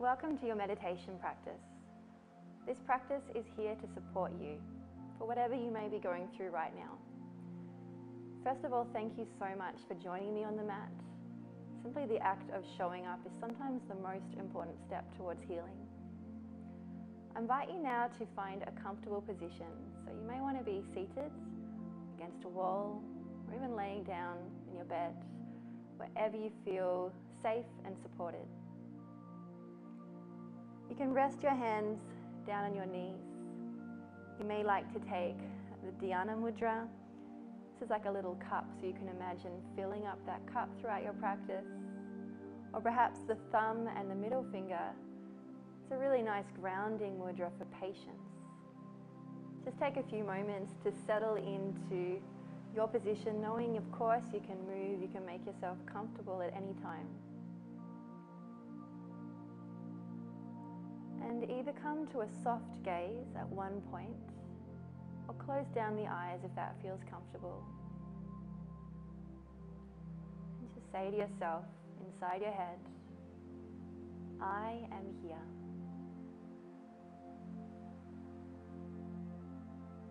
Welcome to your meditation practice. This practice is here to support you for whatever you may be going through right now. First of all, thank you so much for joining me on the mat. Simply the act of showing up is sometimes the most important step towards healing. I invite you now to find a comfortable position. So you may want to be seated against a wall or even laying down in your bed, wherever you feel safe and supported. You can rest your hands down on your knees. You may like to take the Dhyana Mudra. This is like a little cup, so you can imagine filling up that cup throughout your practice. Or perhaps the thumb and the middle finger. It's a really nice grounding mudra for patience. Just take a few moments to settle into your position, knowing, of course, you can move, you can make yourself comfortable at any time. And either come to a soft gaze at one point or close down the eyes if that feels comfortable. And just say to yourself inside your head, I am here.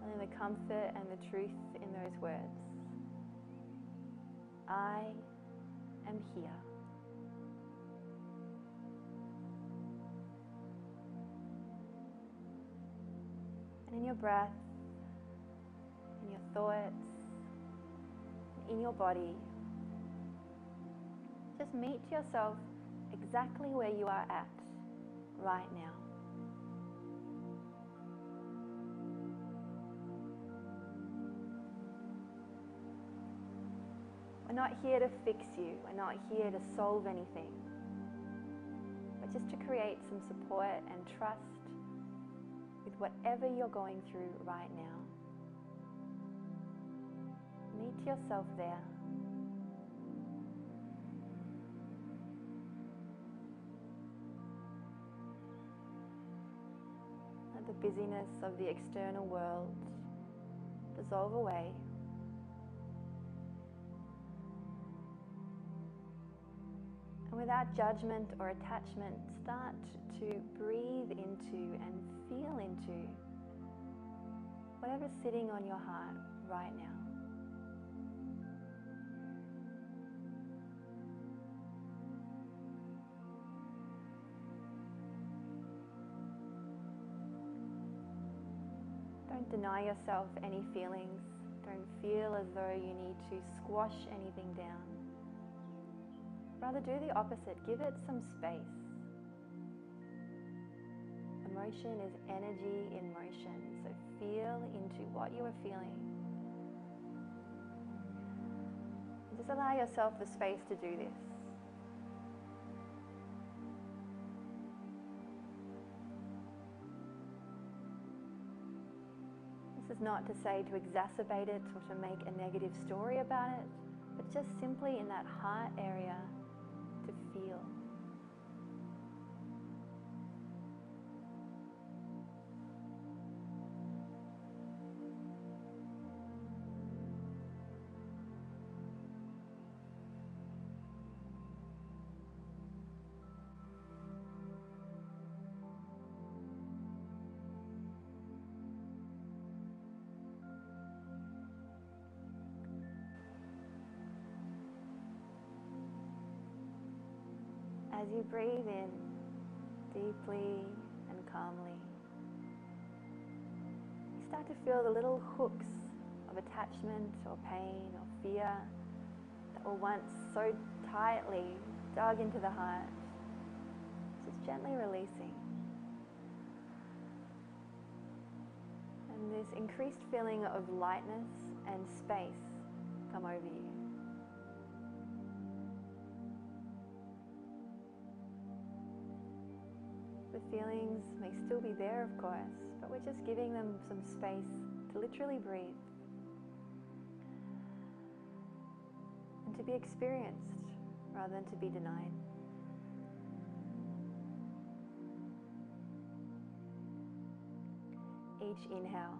Feeling the comfort and the truth in those words. I am here. Your breath, in your thoughts, in your body, just meet yourself exactly where you are at right now. We're not here to fix you, we're not here to solve anything, but just to create some support and trust with whatever you're going through right now. Meet yourself there. Let the busyness of the external world dissolve away. And without judgment or attachment, start to breathe into and feel into whatever's sitting on your heart right now. Don't deny yourself any feelings. Don't feel as though you need to squash anything down. Rather do the opposite, give it some space. Emotion is energy in motion, so feel into what you are feeling. Just allow yourself the space to do this. This is not to say to exacerbate it or to make a negative story about it, but just simply in that heart area As you breathe in deeply and calmly, you start to feel the little hooks of attachment or pain or fear that were once so tightly dug into the heart, just gently releasing. And this increased feeling of lightness and space come over you. The feelings may still be there, of course, but we're just giving them some space to literally breathe and to be experienced rather than to be denied. Each inhale,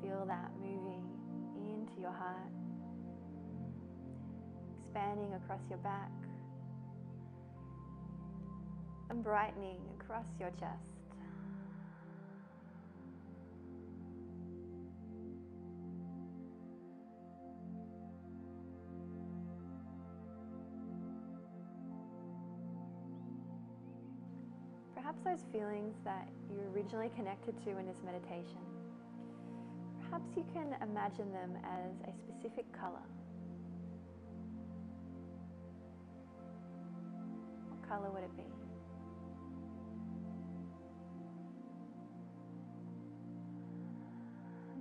feel that moving into your heart, expanding across your back and brightening across your chest. Perhaps those feelings that you originally connected to in this meditation, perhaps you can imagine them as a specific color. What color would it be?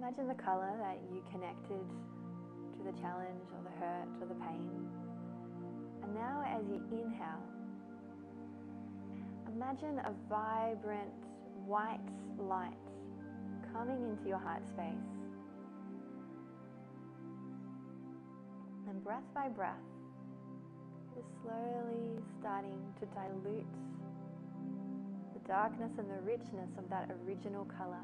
Imagine the color that you connected to the challenge or the hurt or the pain. And now, as you inhale, imagine a vibrant white light coming into your heart space. And breath by breath, you're slowly starting to dilute the darkness and the richness of that original color.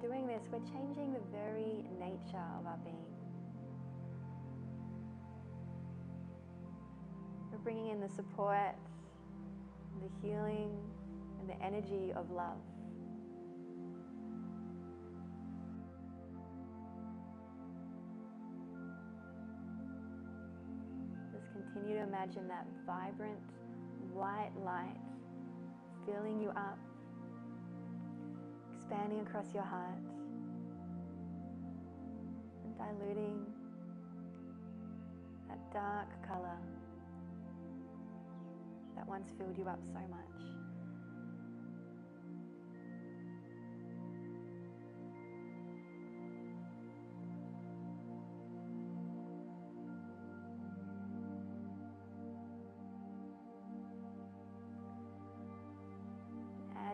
Doing this, we're changing the very nature of our being. We're bringing in the support, the healing, and the energy of love. Just continue to imagine that vibrant white light filling you up, expanding across your heart, and diluting that dark color that once filled you up so much.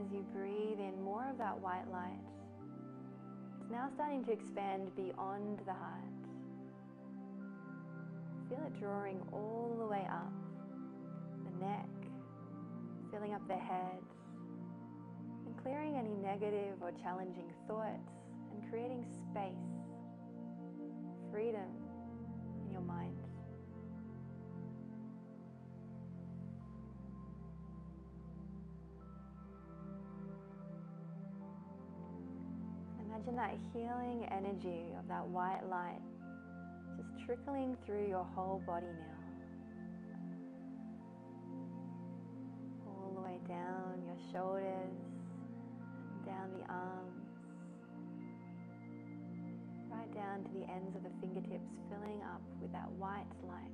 As you breathe in more of that white light, it's now starting to expand beyond the heart. Feel it drawing all the way up the neck, filling up the head, and clearing any negative or challenging thoughts and creating space, freedom Imagine that healing energy of that white light just trickling through your whole body now. All the way down your shoulders, down the arms, right down to the ends of the fingertips, filling up with that white light.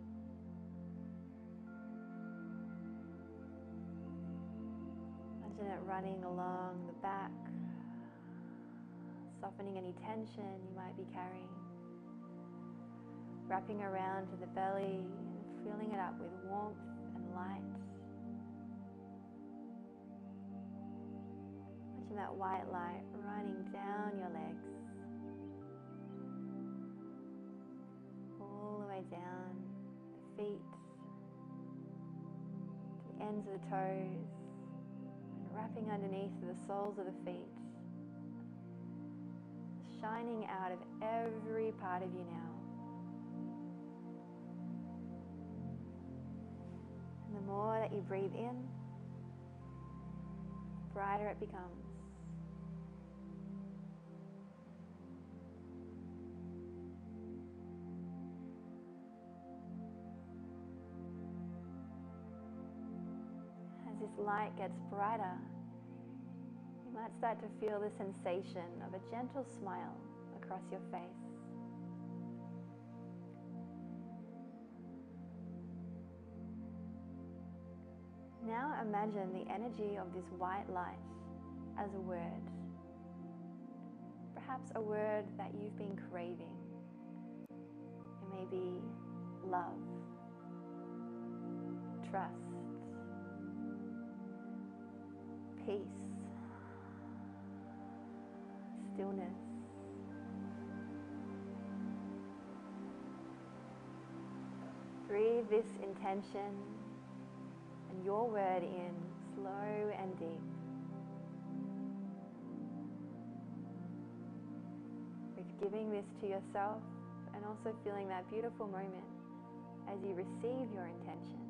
Imagine it running along the back, softening any tension you might be carrying, wrapping around to the belly and filling it up with warmth and light. Imagine that white light running down your legs, all the way down the feet, to the ends of the toes, and wrapping underneath the soles of the feet shining out of every part of you now. And the more that you breathe in, brighter it becomes. As this light gets brighter, might start to feel the sensation of a gentle smile across your face. Now imagine the energy of this white light as a word. Perhaps a word that you've been craving. It may be love, trust, peace stillness. Breathe this intention and your word in slow and deep. With giving this to yourself and also feeling that beautiful moment as you receive your intention,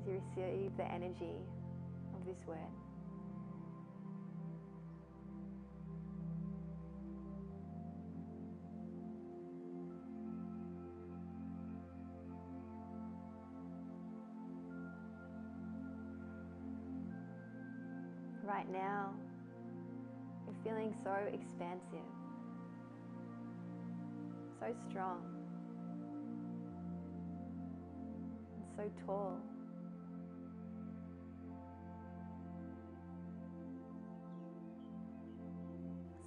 as you receive the energy of this word. Right now, you're feeling so expansive, so strong, and so tall.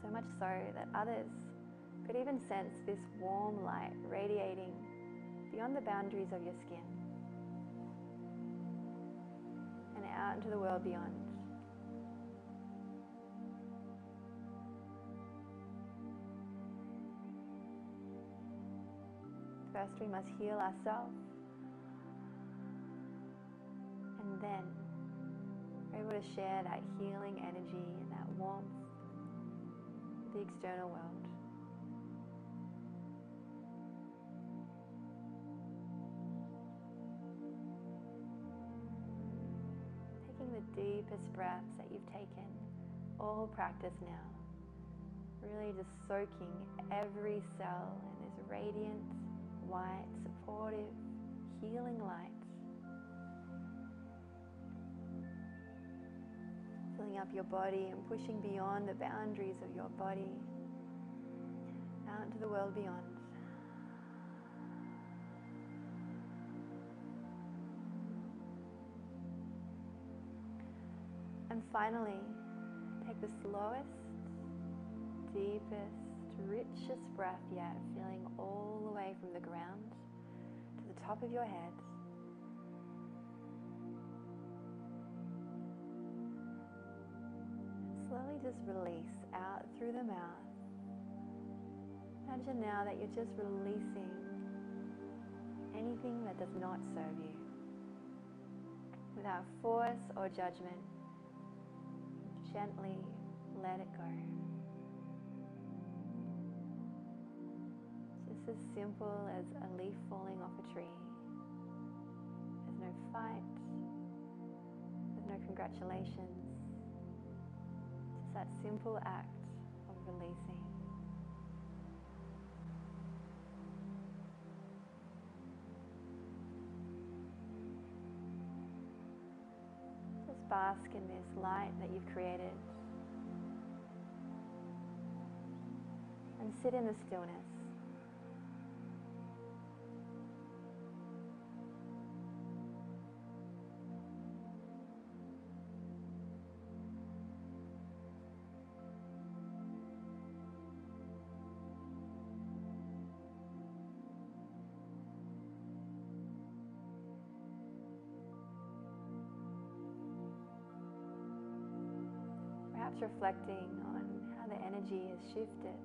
So much so that others could even sense this warm light radiating beyond the boundaries of your skin and out into the world beyond. First, we must heal ourselves, and then we're able to share that healing energy and that warmth with the external world. Taking the deepest breaths that you've taken, all practice now. Really just soaking every cell in this radiant, white, supportive, healing light. Filling up your body and pushing beyond the boundaries of your body out into the world beyond. And finally, take the slowest, deepest, richest breath yet, feeling all the way from the ground to the top of your head. Slowly just release out through the mouth. Imagine now that you're just releasing anything that does not serve you without force or judgment. Gently let it go. As simple as a leaf falling off a tree. There's no fight, there's no congratulations. Just that simple act of releasing. Just bask in this light that you've created. And sit in the stillness. Perhaps reflecting on how the energy has shifted.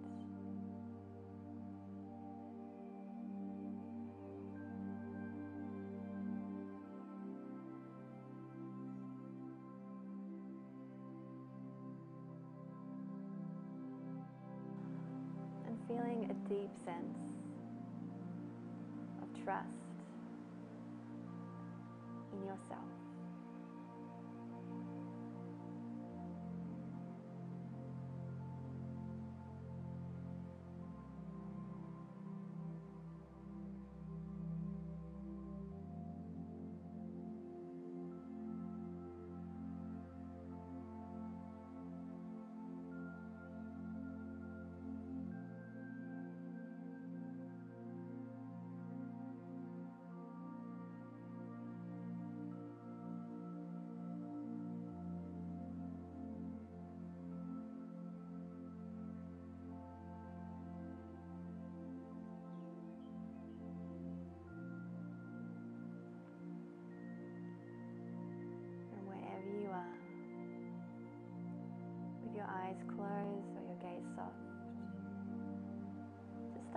And feeling a deep sense of trust in yourself.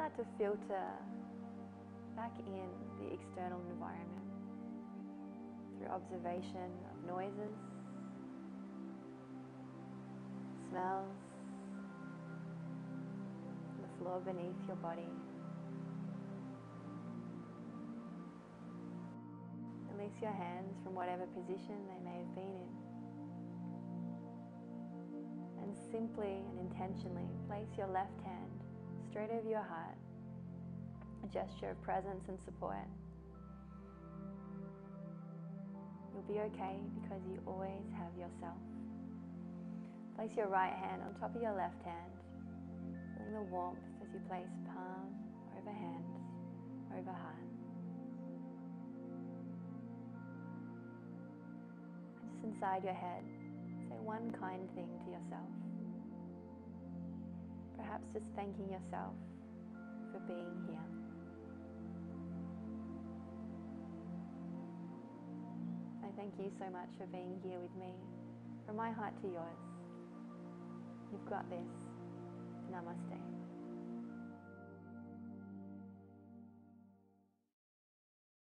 start to filter back in the external environment through observation of noises, smells, the floor beneath your body. Release your hands from whatever position they may have been in. And simply and intentionally place your left hand straight over your heart, a gesture of presence and support. You'll be okay because you always have yourself. Place your right hand on top of your left hand, feeling the warmth as you place palm over hand, over heart. And just inside your head, say one kind thing to yourself. Perhaps just thanking yourself for being here. I thank you so much for being here with me, from my heart to yours. You've got this. Namaste.